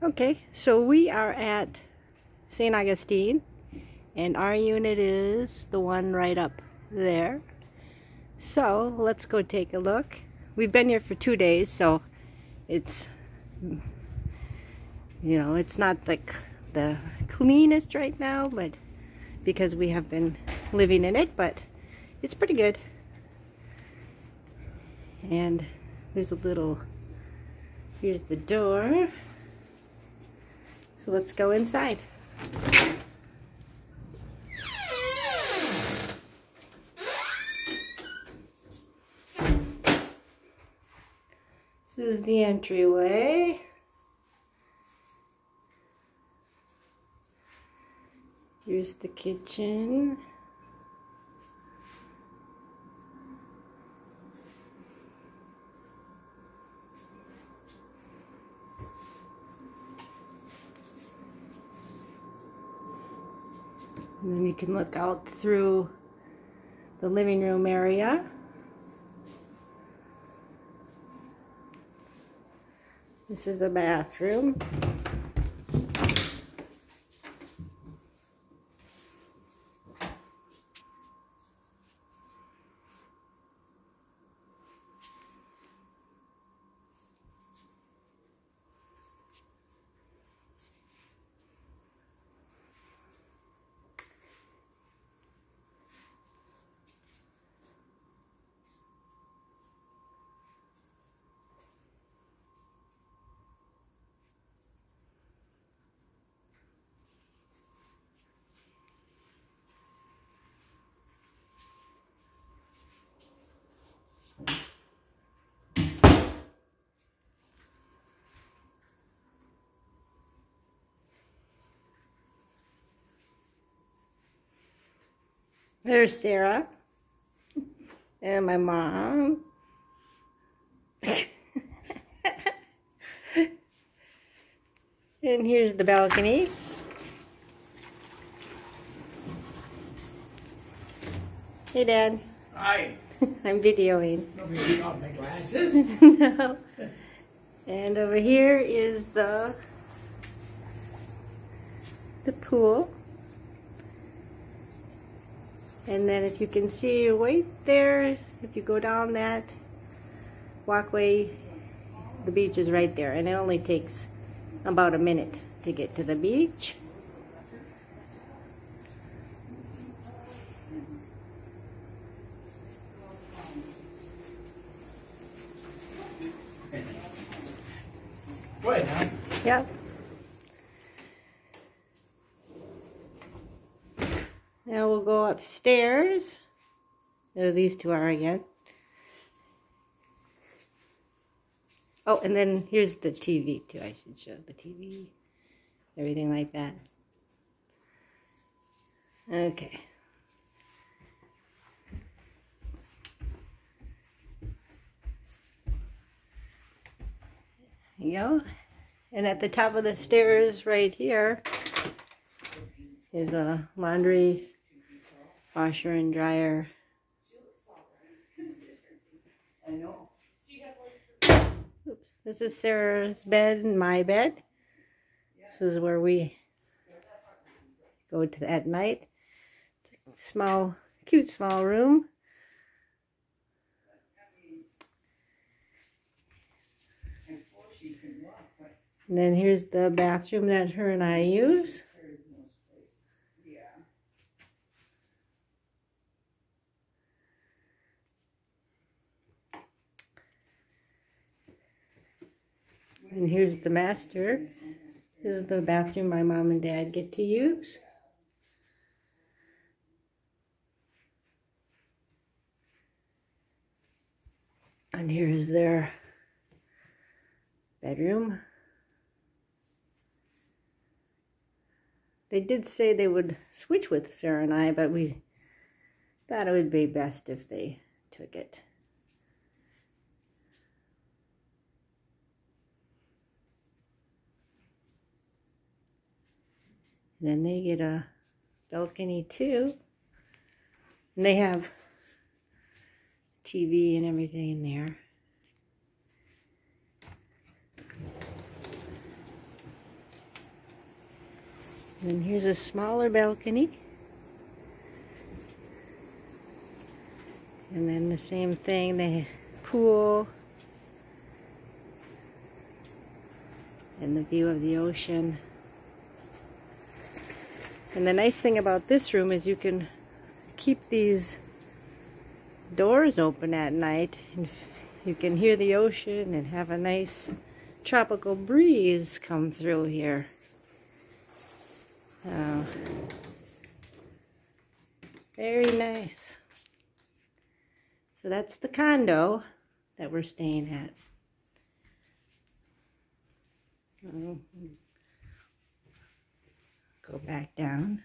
Okay, so we are at St. Augustine and our unit is the one right up there. So let's go take a look. We've been here for two days, so it's, you know, it's not the, the cleanest right now, but because we have been living in it, but it's pretty good. And there's a little, here's the door. So let's go inside. This is the entryway. Here's the kitchen. And then you can look out through the living room area. This is the bathroom. There's Sarah and my mom. and here's the balcony. Hey, Dad. Hi. I'm videoing. Nobody off my glasses. no. And over here is the the pool. And then if you can see right there, if you go down that walkway, the beach is right there. And it only takes about a minute to get to the beach. Go ahead, now. Yep. Now we'll go upstairs. There these two are again. Oh, and then here's the TV too. I should show the TV. Everything like that. Okay. You go. And at the top of the stairs right here is a laundry washer and dryer. Oops. This is Sarah's bed and my bed. This is where we go to at night. Small, cute small room. And then here's the bathroom that her and I use. And here's the master. This is the bathroom my mom and dad get to use. And here's their bedroom. They did say they would switch with Sarah and I, but we thought it would be best if they took it. Then they get a balcony too. And they have TV and everything in there. And here's a smaller balcony. And then the same thing, the pool. And the view of the ocean. And the nice thing about this room is you can keep these doors open at night. And you can hear the ocean and have a nice tropical breeze come through here. Oh, very nice. So that's the condo that we're staying at. Oh, Go back down.